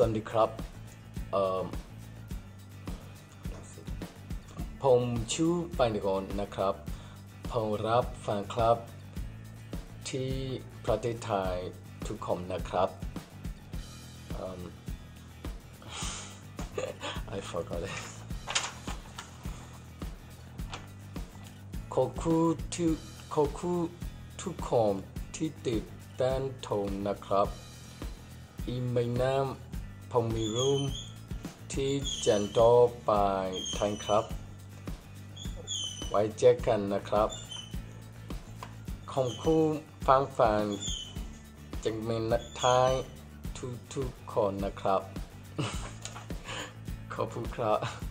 สวัสดีครับผมชื่อปานิกรนะครับผมรับฟังครับ ที่ประเทศไทยทุกคนนะครับ I forgot it ขอบคุณทุกขอบคุณทุกคนที่ติดตามชมนะครับอีเมลน้ำ ผมมีรูมที่จันโตไปทันครับ ไว้เจอกันนะครับขอบคุณฟังฟังจังเมนไทยทุกทุกๆคนนะครับ ขอบคุณครับ